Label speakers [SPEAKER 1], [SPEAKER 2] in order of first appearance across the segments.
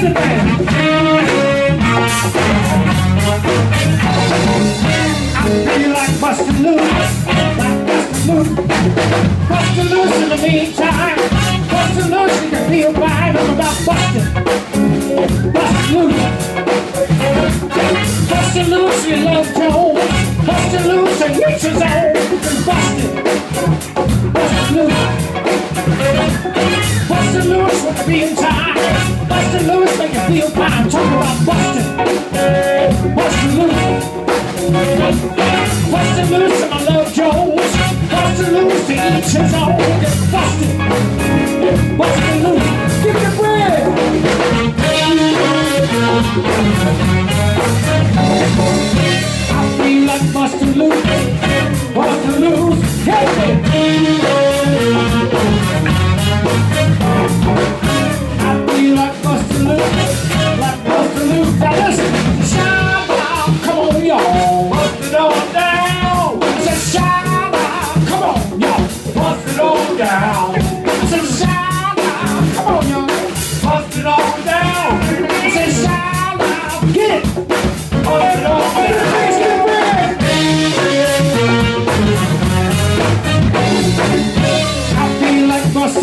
[SPEAKER 1] Bustin' loose in the meantime. Bustin' loose, you can be a. I'm about bustin'. Bustin' loose. Loose, you love Jones. Bustin' loose, and reach your zone. you tired. Bustin' loose make you feel fine. Talk about bustin', bustin' loose. Bustin' loose and I love Joe's. Bustin' loose to each his own. Bustin', bustin' loose. Give me a break. I Say shout out, come on y'all. Bust it all down. Say shout out, get it. Bust it all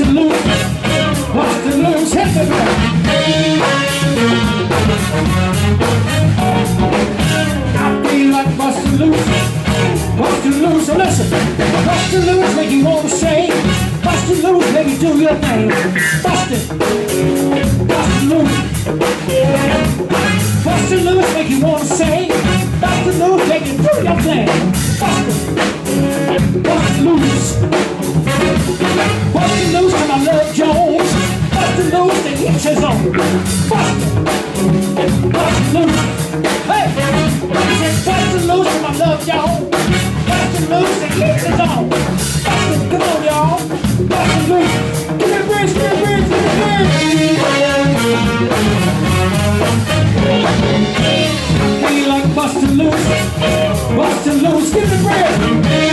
[SPEAKER 1] loose, loose, hit the ground. do your thing. Bust it. Bust it loose. Bust it loose, make you want to say. Bust it loose, make you do your thing. Bust it. Bust it loose. Bust it loose, and I love Jones. Bust it loose, the hitch is on. Bust it. Bust it loose. Hey! Bust it loose, and I love Jones. Bust it loose, the hitch is on. friend.